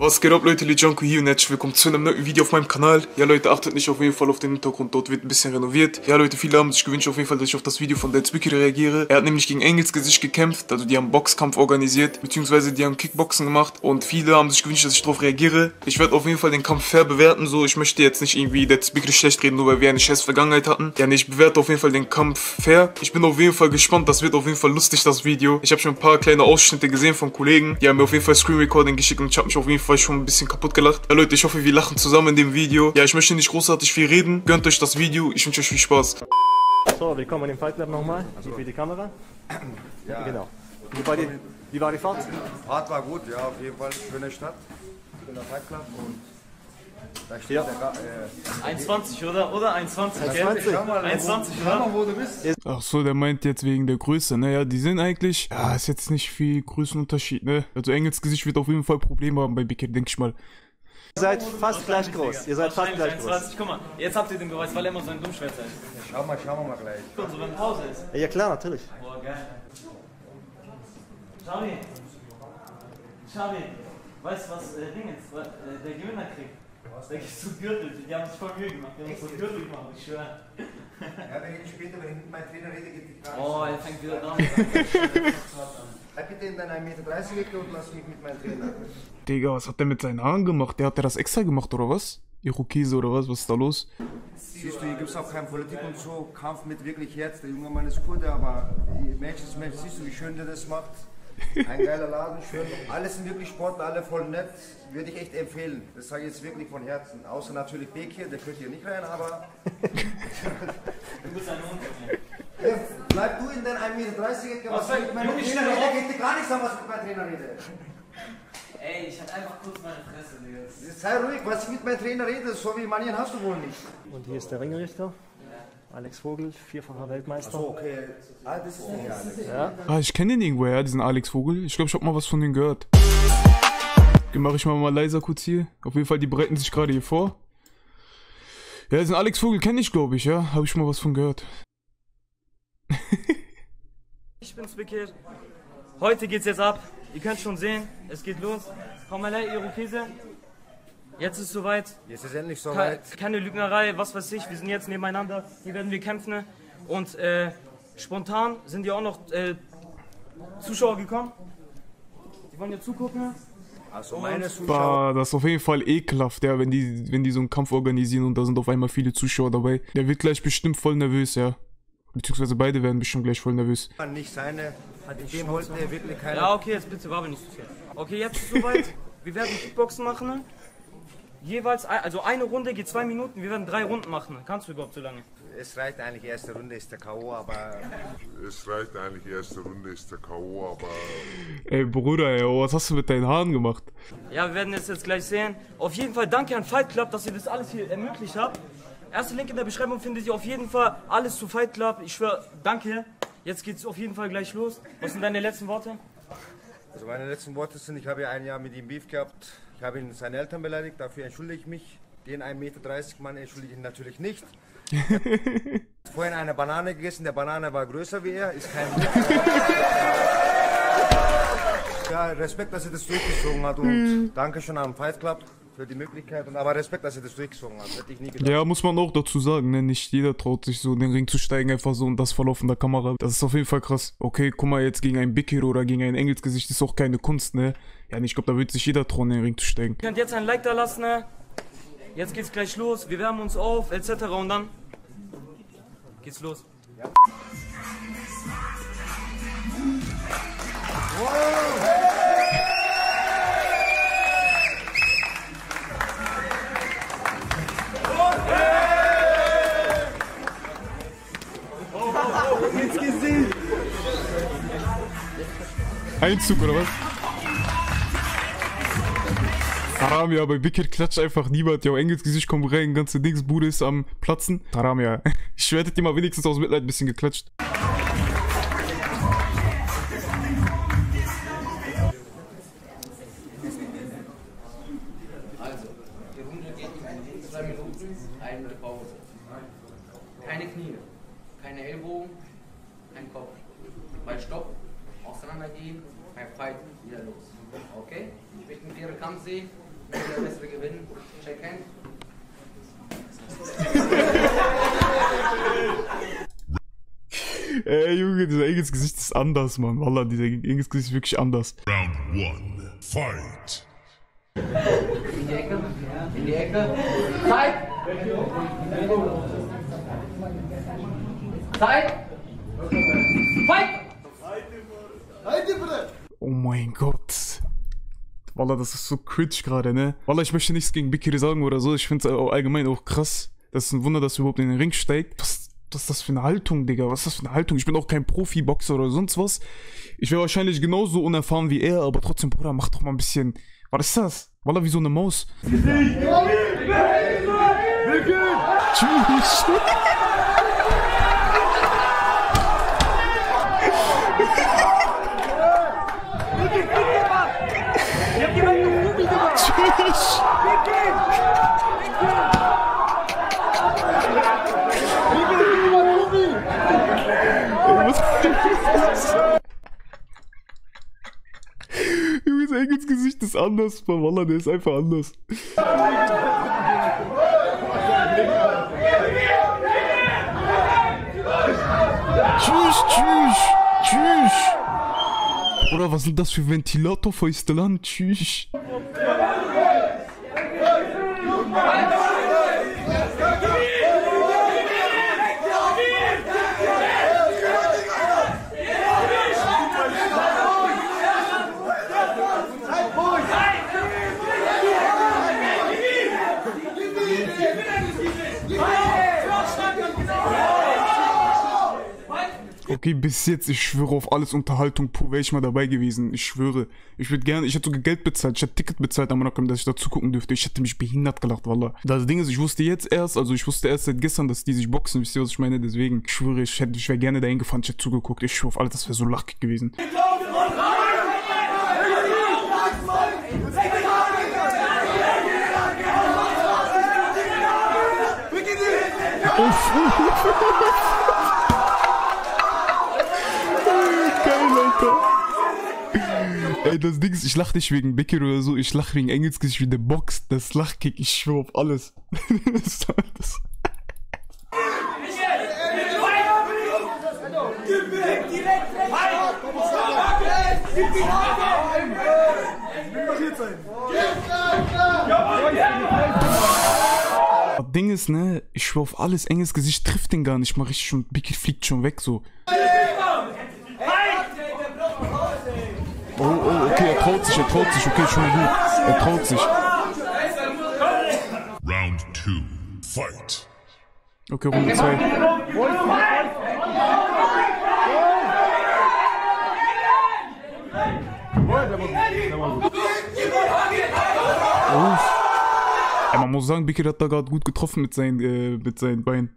Was geht ab Leute, Lijanko hier und herzlich willkommen zu einem neuen Video auf meinem Kanal. Ja Leute, achtet nicht auf jeden Fall auf den Hintergrund, dort wird ein bisschen renoviert. Ja Leute, viele haben sich gewünscht auf jeden Fall, dass ich auf das Video von Dead Zwicky reagiere. Er hat nämlich gegen Engels Gesicht gekämpft, also die haben Boxkampf organisiert, beziehungsweise die haben Kickboxen gemacht und viele haben sich gewünscht, dass ich darauf reagiere. Ich werde auf jeden Fall den Kampf fair bewerten, so ich möchte jetzt nicht irgendwie Dead Zwicky schlecht reden, nur weil wir eine scheiß Vergangenheit hatten. Ja, nee, ich bewerte auf jeden Fall den Kampf fair. Ich bin auf jeden Fall gespannt, das wird auf jeden Fall lustig, das Video. Ich habe schon ein paar kleine Ausschnitte gesehen von Kollegen, die haben mir auf jeden Fall Screen Recording geschickt und ich habe mich auf jeden Fall schon ein bisschen kaputt gelacht. Ja Leute, ich hoffe, wir lachen zusammen in dem Video. Ja, ich möchte nicht großartig viel reden. Gönnt euch das Video. Ich wünsche euch viel Spaß. So, willkommen im Fight Club nochmal. Also. Für die Kamera. Ja, Genau. Wie war die, wie war die Fahrt? Fahrt war gut, ja, auf jeden Fall. Schöne Stadt, schöner Fight Club und da steht Ja. der äh, 1,20 oder? Oder 1,20, gell? 1,20. Schau mal, 1,20, wo, schau oder? mal, wo du bist. Ach so, der meint jetzt wegen der Größe. Naja, die sind eigentlich. Ja, ist jetzt nicht viel Größenunterschied, ne? Also Engels Gesicht wird auf jeden Fall Probleme haben bei Big denke ich mal. Ihr seid fast gleich groß. Ihr seid fast gleich groß. 1,20. Guck mal, jetzt habt ihr den Beweis, weil er immer so ein Dummschwätzer ist. Schau mal, schauen wir mal gleich. Und so, wenn Pause ist. Ja klar, natürlich. Boah, geil. Xavi. Xavi. Weißt du, was äh, Ding? Was, äh, der Gewinner kriegt? Da gehst du Gürtel. Die haben sich voll Mühe gemacht. Die haben so einen Gürtel gemacht, ich schwöre. Ja, wenn ich später, wenn mein Trainer redet, geht die Frage. Oh, er fängt wieder an. Bleib bitte in deinen 1,30 Meter Ecke und lass mich mit meinem Trainer. Digga, was hat der mit seinen Haaren gemacht? Der hat der das extra gemacht, oder was? Irokese oder was? Was ist da los? Siehst du, hier gibt es auch keine Politik und so, Kampf mit wirklich Herz. Der junge Mann ist Kurde, aber Mensch ist Mensch. Siehst du, wie schön der das macht? Ein geiler Laden, schön. Alle sind wirklich Sportler, alle voll nett. Würde ich echt empfehlen. Das sage ich jetzt wirklich von Herzen. Außer natürlich Beck hier, der gehört hier nicht rein, aber Du bist ein Hund. Ja, bleib du in deinen 1,30 Meter. Was Was mit meinem Trainer rede, geht dir gar nichts an, was ich mit meinem Trainer rede. Ey, ich hatte einfach kurz meine Fresse, Digga. Sei ruhig, was ich mit meinem Trainer rede, so wie Manieren hast du wohl nicht. Und hier ist der Ringrichter. Alex Vogel, vierfacher Weltmeister. So, okay. Ah, das ist nicht Alex. Ja. Ah, ich kenne den irgendwoher, ja, diesen Alex Vogel. Ich glaube, ich habe mal was von denen gehört. Mache ich mal mal leiser kurz hier. Auf jeden Fall, die bereiten sich gerade hier vor. Ja, diesen Alex Vogel kenne ich, glaube ich, ja. Habe ich mal was von gehört. Ich bin's Bekir. Heute geht's jetzt ab. Ihr könnt schon sehen, es geht los. Komm mal her, Irokese. Jetzt ist soweit. Jetzt ist endlich Ke soweit. keine Lügnerei, was weiß ich. Wir sind jetzt nebeneinander. Hier werden wir kämpfen. Und äh, spontan sind ja auch noch äh, Zuschauer gekommen. Die wollen ja zugucken. Also meine Zuschauer. Bah, das ist auf jeden Fall ekelhaft, ja, wenn die, wenn die so einen Kampf organisieren und da sind auf einmal viele Zuschauer dabei. Der wird gleich bestimmt voll nervös, ja. Beziehungsweise beide werden bestimmt gleich voll nervös. Nicht seine. Dem wollte er wirklich keine. Ja, okay, jetzt bitte, war nicht zu viel. Okay, jetzt ist soweit. Wir werden Kickboxen machen. Jeweils, ein, also eine Runde geht zwei Minuten. Wir werden drei Runden machen. Kannst du überhaupt so lange? Es reicht eigentlich, erste Runde ist der K.O., aber Es reicht eigentlich, erste Runde ist der K.O., aber Ey, Bruder, ey, was hast du mit deinen Haaren gemacht? Ja, wir werden es jetzt gleich sehen. Auf jeden Fall danke an Fight Club, dass ihr das alles hier ermöglicht habt. Erster Link in der Beschreibung findet ihr auf jeden Fall alles zu Fight Club. Ich schwöre, danke. Jetzt geht's auf jeden Fall gleich los. Was sind deine letzten Worte? Also meine letzten Worte sind, ich habe ja ein Jahr mit ihm Beef gehabt. Ich habe ihn seine Eltern beleidigt, dafür entschuldige ich mich. Den 1,30 Meter Mann entschuldige ich natürlich nicht. Vorhin eine Banane gegessen, der Banane war größer wie er, ist kein. Ja, Respekt, dass er das durchgezogen hat und danke schon an Fight Club für die Möglichkeit. Und aber Respekt, dass er das durchgezogen hat, hätte ich nie gedacht. Ja, muss man auch dazu sagen, ne? Nicht jeder traut sich so in den Ring zu steigen, einfach so und das vor laufender Kamera. Das ist auf jeden Fall krass. Okay, guck mal, jetzt gegen einen Big Hero oder gegen ein Engelsgesicht ist auch keine Kunst, ne? Ja, ich glaube, da wird sich jeder trauen, in den Ring zu steigen. Ihr könnt jetzt ein Like da lassen. Ne? Jetzt geht's gleich los. Wir wärmen uns auf, etc. Und dann geht's los. Einzug oder was? Haram, ja, bei Bikir klatscht einfach niemand. Ja, Engels Gesicht kommt rein, ganze Dingsbude ist am Platzen. Haram, ja. Ich hättet ihr mal wenigstens aus Mitleid ein bisschen geklatscht. Also. Keine Knie, keine Ellbogen, kein Kopf. Bei Stopp auseinandergehen, beim Fight wieder los. Okay? Ich möchte einen fairen Kampf sehen. der Bessere gewinnen. Check hand. Ey, Junge, dieser Engels Gesicht ist anders, Mann. Wallah, dieser Engels Gesicht ist wirklich anders. Round one. Fight. In die Ecke. In die Ecke. Zeit. Zeit. Fight. Oh mein Gott. Wallah, das ist so cringe gerade, ne? Wallah, ich möchte nichts gegen Bikiri sagen oder so. Ich finde es allgemein auch krass. Das ist ein Wunder, dass er überhaupt in den Ring steigt. Was, was ist das für eine Haltung, Digga? Was ist das für eine Haltung? Ich bin auch kein Profi-Boxer oder sonst was. Ich wäre wahrscheinlich genauso unerfahren wie er, aber trotzdem, Bruder, mach doch mal ein bisschen. Was ist das? Wallah, wie so eine Maus. Tschüss. Tschüss. Ey, was- Junge, Engels Gesicht ist anders, Mann. Wallah, der ist einfach anders. Tschüss, tschüss, tschüss. Oder was sind das für Ventilatorfäuste Land? Tschüss. Vamos! Okay, bis jetzt, ich schwöre auf alles Unterhaltung pur, wäre ich mal dabei gewesen. Ich schwöre. Ich würde gerne, ich hätte sogar Geld bezahlt, ich hätte Ticket bezahlt am Monaco, dass ich da zugucken dürfte. Ich hätte mich behindert gelacht, Wallah. Das Ding ist, ich wusste jetzt erst, also ich wusste erst seit gestern, dass die sich boxen. Wisst ihr, was ich meine? Deswegen, ich schwöre, ich, ich wäre gerne dahin gefahren, ich hätte zugeguckt. Ich schwöre auf alles, das wäre so lachig gewesen. Geil, Ey, das Ding ist, ich lach nicht wegen Becker oder so, ich lach wegen Engels Gesicht wie der Box. Das Lachkick, ich schwöre auf alles. das, das. Das Ding ist, ne, ich schwöre auf alles, Engels Gesicht trifft den gar nicht mal richtig und Bicky fliegt schon weg so. Oh, oh, okay, er traut sich, er traut sich, okay, schon mal gut. Er traut sich. Round two. Fight. Okay, Runde 2. Ja, man muss sagen, Biki hat da gerade gut getroffen mit seinen, äh, mit seinen Beinen.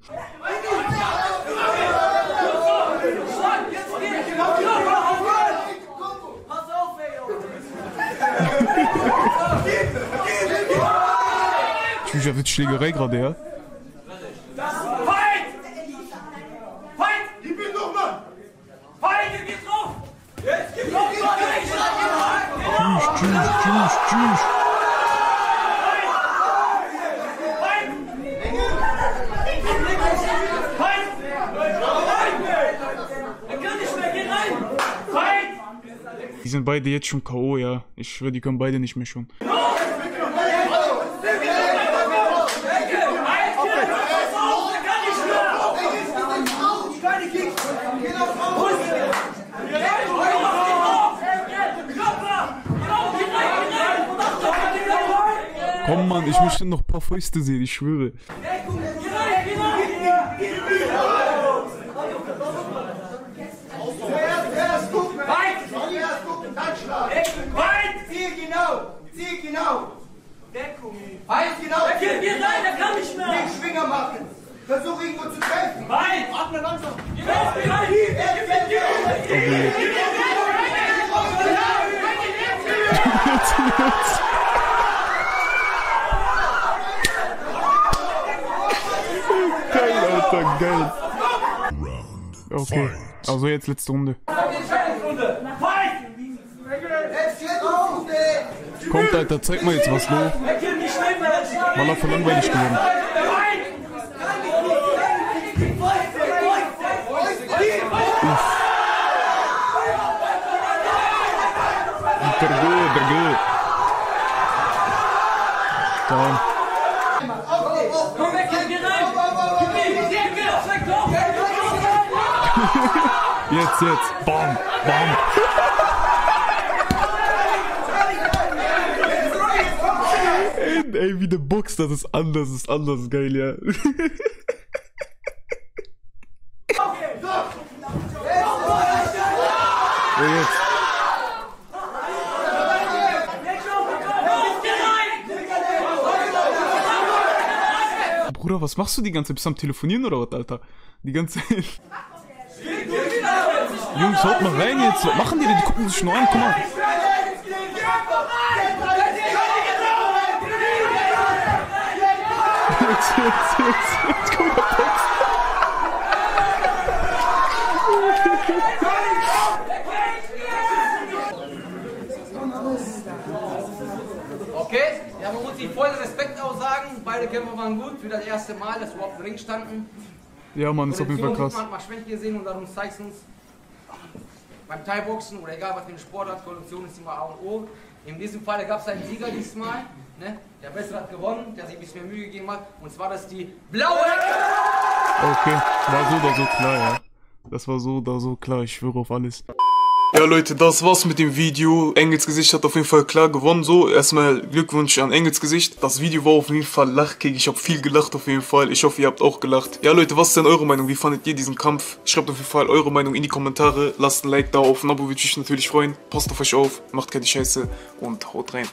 Tschüss, ja, wird Schlägerei gerade, ja? Fight! Fight! Ich bin doch Mann! Fight, ihr geht drauf! Jetzt geht drauf! Tschüss, tschüss, tschüss, tschüss. Er! Die sind beide jetzt schon K.O., ja. Ich schwöre, die können beide nicht mehr schon. Ich möchte noch ein paar Fäuste sehen, ich schwöre. Ziel genau! Genau! Deckung! Halt genau! Er geht hier rein, er kann nicht mehr! Nicht Schwinger machen! Versuch irgendwo zu treffen! Fight! Atme langsam! Geh raus, geh rein! Jetzt, jetzt, jetzt! Geil, Alter, geil. Round. Okay, Fight. also Alter, geil. Okay, also jetzt letzte Runde. Kommt, Alter, zeig mal jetzt was, du. Mal auf langweilig geworden. Uff. Drgü, drgü. Tamam. Jetzt, jetzt. Bam, bam. ey, ey, wie der Box, das ist anders, das ist anders geil, ja. Jetzt. Bruder, was machst du die ganze Zeit? Bist du am Telefonieren oder was, Alter? Die ganze Zeit. Jungs, haut mal rein jetzt. Was machen die denn? Die gucken sich nur an, guck mal. Jetzt, jetzt, jetzt, jetzt, guck mal. Okay, ja, man muss sich voll Respekt aussagen. Beide Kämpfer waren gut. Für das erste Mal, dass wir überhaupt im Ring standen. Ja, Mann, ist auf jeden Fall krass. Man hat mal Schwäche gesehen und darum zeigt uns beim Thai-Boxen oder egal was für ein Sport hat, Kondition ist immer A und O. In diesem Fall gab es einen Sieger diesmal. Ne? Der Bessere hat gewonnen, der sich ein bisschen mehr Mühe gegeben hat. Und zwar das die blaue. Okay, war so oder so klar, ja. Das war so oder so klar, ich schwöre auf alles. Ja Leute, das war's mit dem Video. Engelsgesicht hat auf jeden Fall klar gewonnen. So, erstmal Glückwunsch an Engelsgesicht. Das Video war auf jeden Fall lachkig. Ich habe viel gelacht auf jeden Fall. Ich hoffe, ihr habt auch gelacht. Ja Leute, was ist denn eure Meinung? Wie fandet ihr diesen Kampf? Schreibt auf jeden Fall eure Meinung in die Kommentare. Lasst ein Like da, auf ein Abo würde ich mich natürlich freuen. Passt auf euch auf, macht keine Scheiße und haut rein.